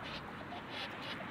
ハハハハ!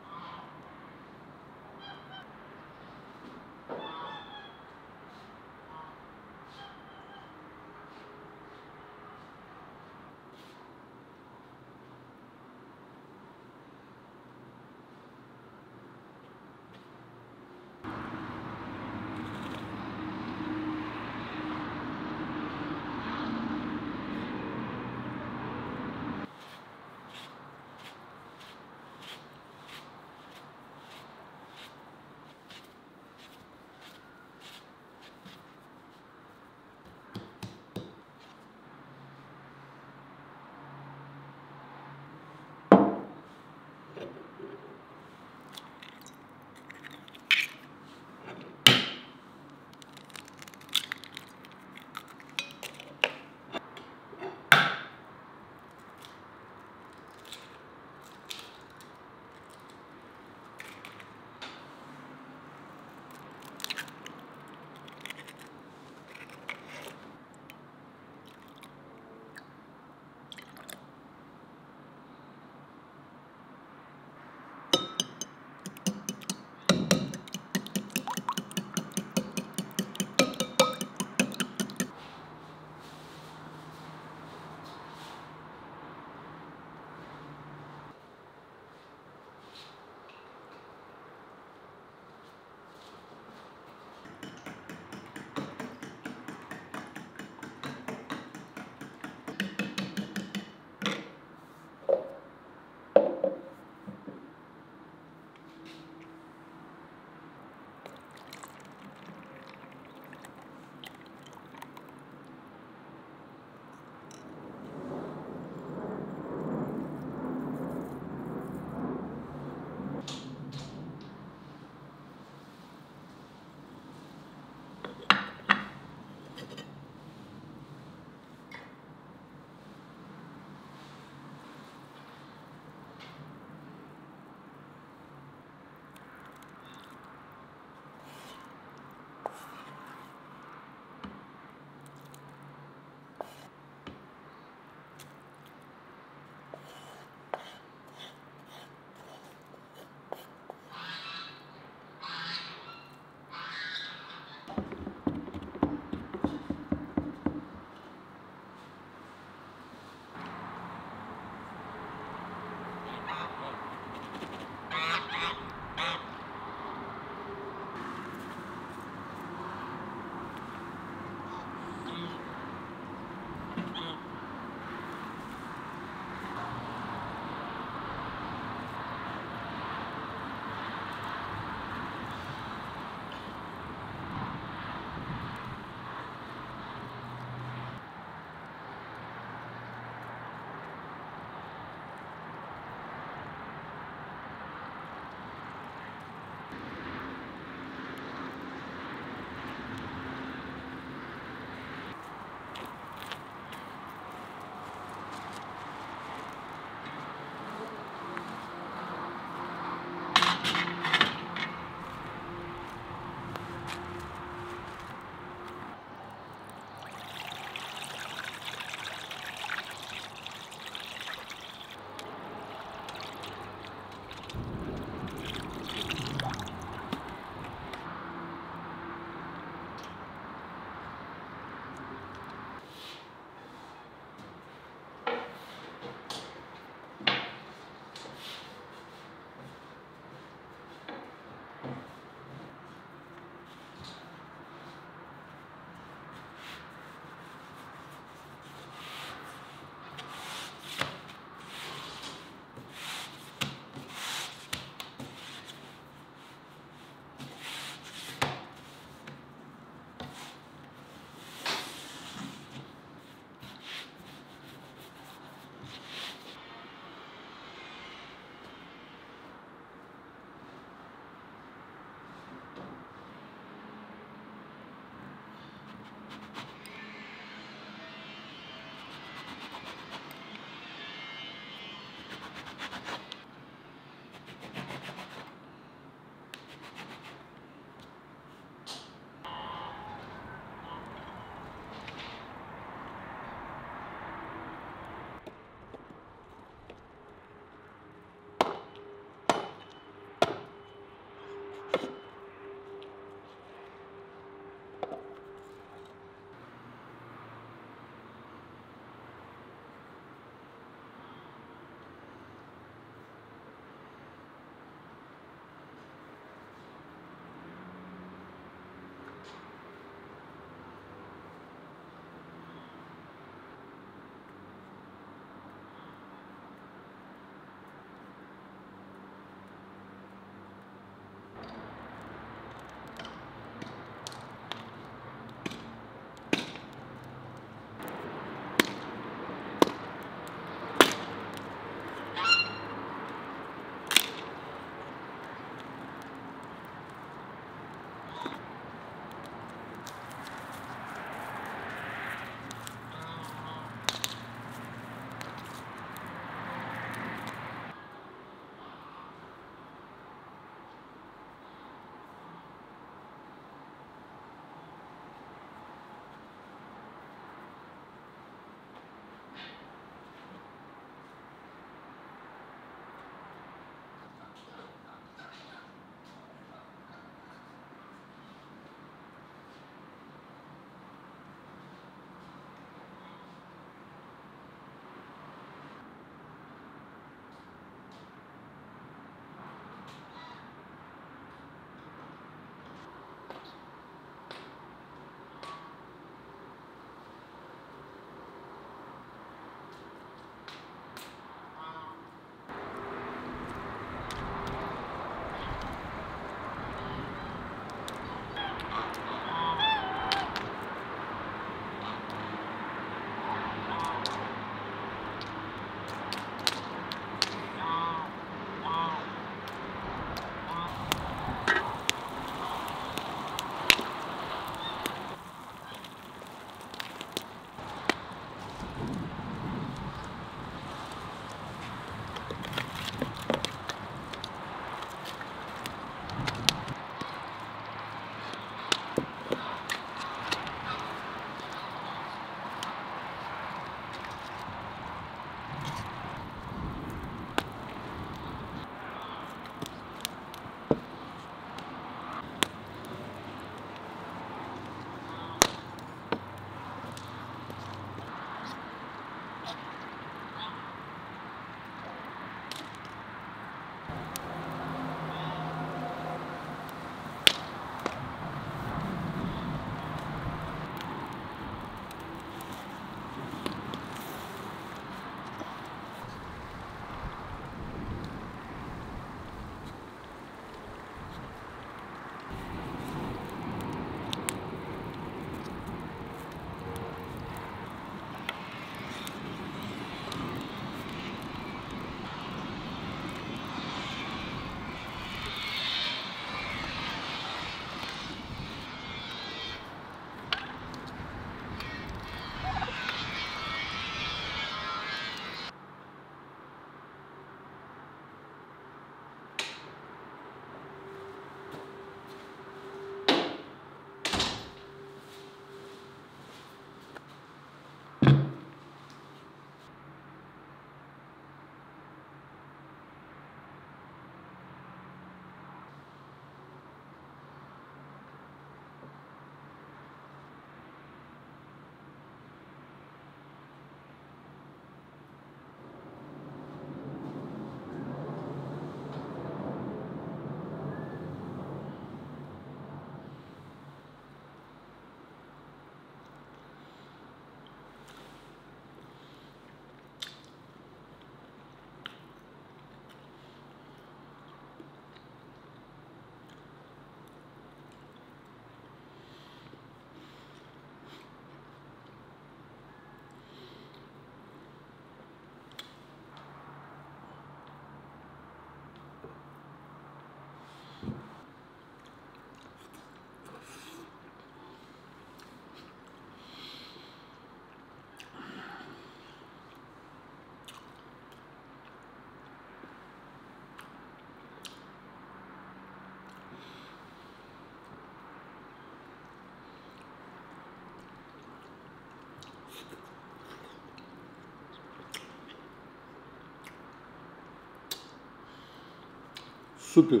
शुक्र